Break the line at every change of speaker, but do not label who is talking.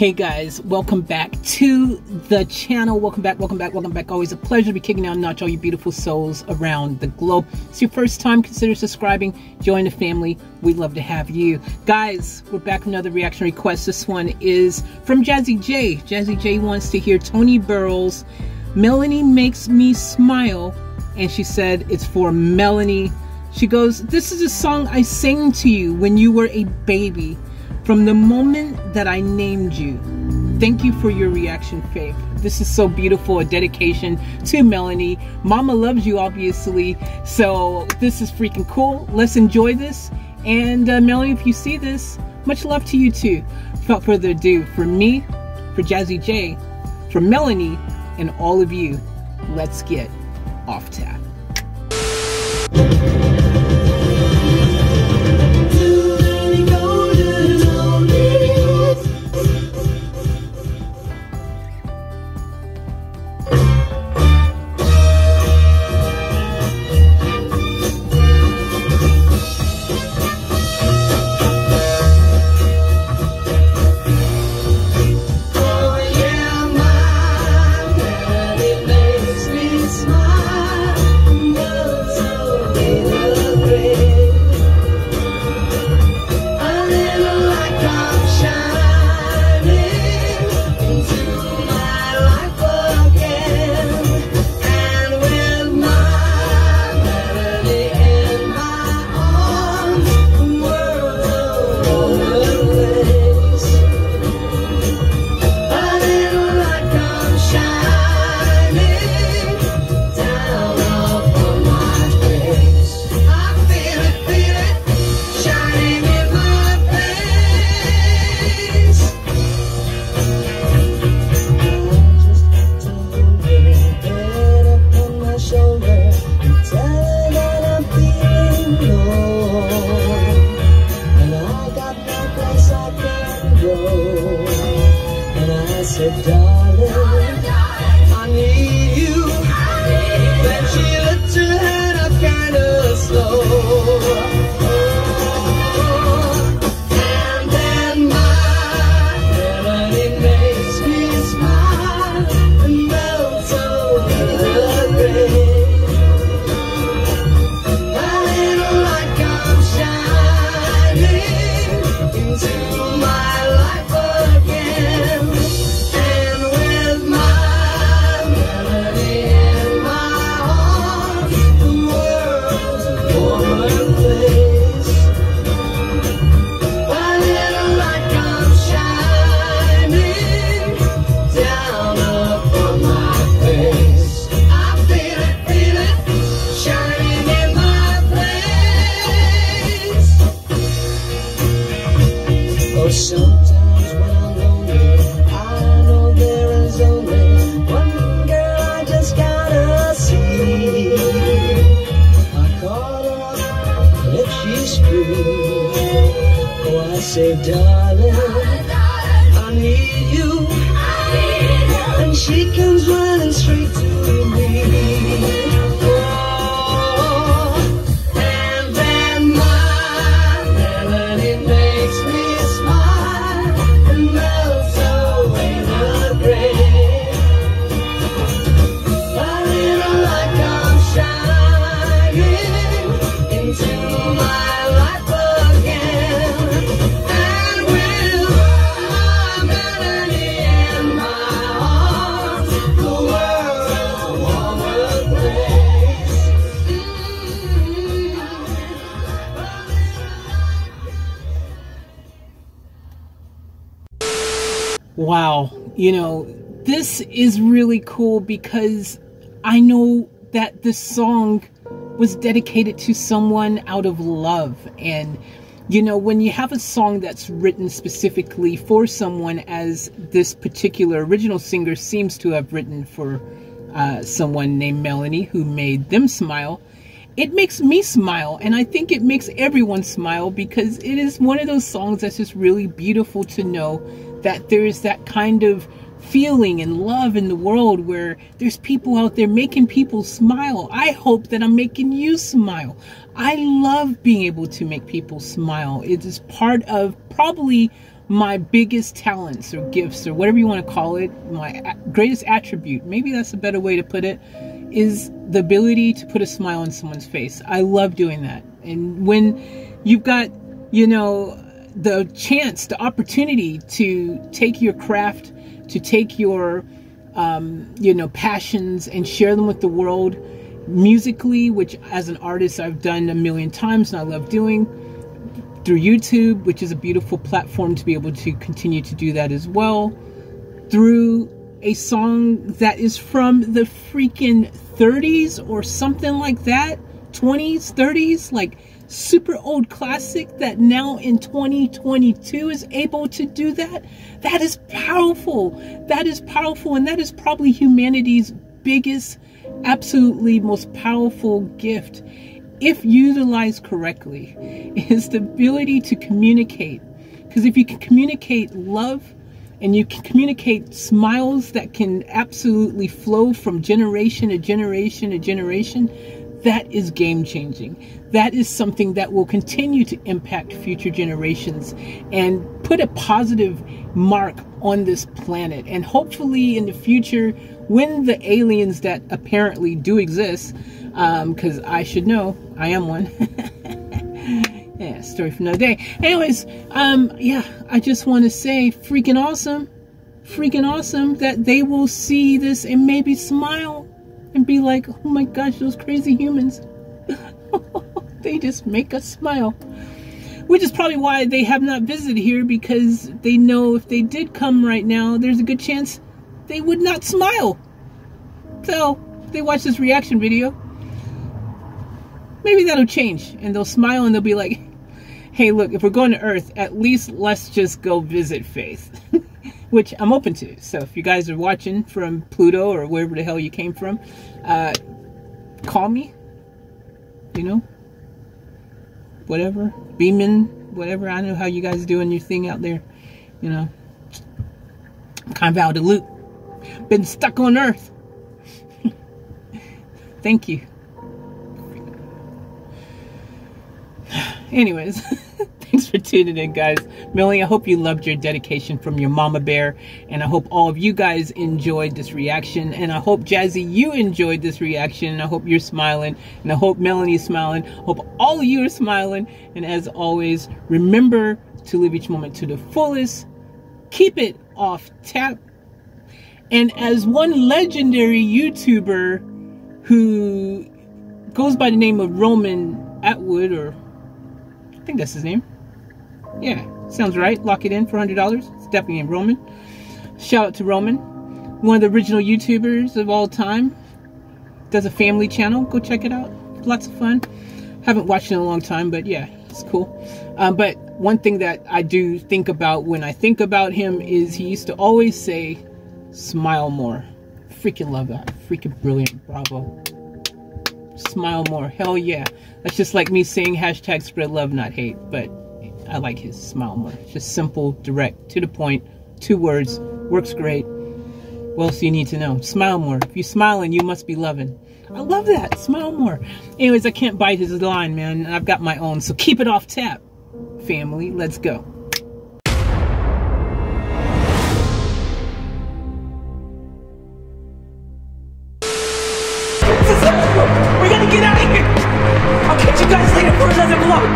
Hey guys, welcome back to the channel. Welcome back, welcome back, welcome back. Always a pleasure to be kicking out notch all you beautiful souls around the globe. It's your first time, consider subscribing, join the family. We'd love to have you. Guys, we're back with another reaction request. This one is from Jazzy J. Jazzy J wants to hear Tony Burrows Melanie Makes Me Smile. And she said it's for Melanie. She goes, This is a song I sang to you when you were a baby. From the moment that I named you, thank you for your reaction, Faith. This is so beautiful, a dedication to Melanie. Mama loves you, obviously. So this is freaking cool. Let's enjoy this. And uh, Melanie, if you see this, much love to you too. Without further ado, for me, for Jazzy J, for Melanie, and all of you, let's get off tap.
Said, Oh,
Wow, you know, this is really cool because I know that this song was dedicated to someone out of love. And, you know, when you have a song that's written specifically for someone, as this particular original singer seems to have written for uh, someone named Melanie who made them smile, it makes me smile and i think it makes everyone smile because it is one of those songs that's just really beautiful to know that there's that kind of feeling and love in the world where there's people out there making people smile. I hope that i'm making you smile. I love being able to make people smile. It is part of probably my biggest talents or gifts or whatever you want to call it, my greatest attribute, maybe that's a better way to put it, is the ability to put a smile on someone's face. I love doing that. And when you've got, you know, the chance, the opportunity to take your craft, to take your, um, you know, passions and share them with the world musically, which as an artist I've done a million times and I love doing through YouTube, which is a beautiful platform to be able to continue to do that as well, through a song that is from the freaking 30s or something like that, 20s, 30s, like super old classic that now in 2022 is able to do that. That is powerful. That is powerful. And that is probably humanity's biggest, absolutely most powerful gift if utilized correctly, is the ability to communicate. Because if you can communicate love and you can communicate smiles that can absolutely flow from generation to generation to generation, that is game changing. That is something that will continue to impact future generations and put a positive mark on this planet. And hopefully, in the future, when the aliens that apparently do exist, because um, I should know, I am one. yeah, story for another day. Anyways, um, yeah, I just want to say, freaking awesome, freaking awesome that they will see this and maybe smile and be like, oh my gosh, those crazy humans. they just make us smile. Which is probably why they have not visited here because they know if they did come right now, there's a good chance they would not smile. So, they watch this reaction video. Maybe that'll change and they'll smile and they'll be like, hey, look, if we're going to Earth, at least let's just go visit Faith. Which I'm open to. So if you guys are watching from Pluto or wherever the hell you came from, uh, call me. You know, whatever, beaming, whatever. I know how you guys doing your thing out there. You know, kind of out of the loop. Been stuck on Earth. Thank you. Anyways, thanks for tuning in, guys. Millie, I hope you loved your dedication from your mama bear. And I hope all of you guys enjoyed this reaction. And I hope, Jazzy, you enjoyed this reaction. And I hope you're smiling. And I hope Melanie's smiling. hope all of you are smiling. And as always, remember to live each moment to the fullest. Keep it off tap. And as one legendary YouTuber who goes by the name of Roman Atwood or I think that's his name. Yeah, sounds right. Lock it in for $100. It's definitely named Roman. Shout out to Roman, one of the original YouTubers of all time. Does a family channel. Go check it out. Lots of fun. Haven't watched it in a long time, but yeah, it's cool. Um, but one thing that I do think about when I think about him is he used to always say, smile more. Freaking love that. Freaking brilliant. Bravo smile more. Hell yeah. That's just like me saying hashtag spread love, not hate. But I like his smile more. Just simple, direct, to the point, two words. Works great. What else you need to know? Smile more. If you're smiling, you must be loving. I love that. Smile more. Anyways, I can't bite his line, man. I've got my own. So keep it off tap, family. Let's go.
get out of here! I'll catch you guys later for another vlog!